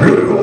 Blue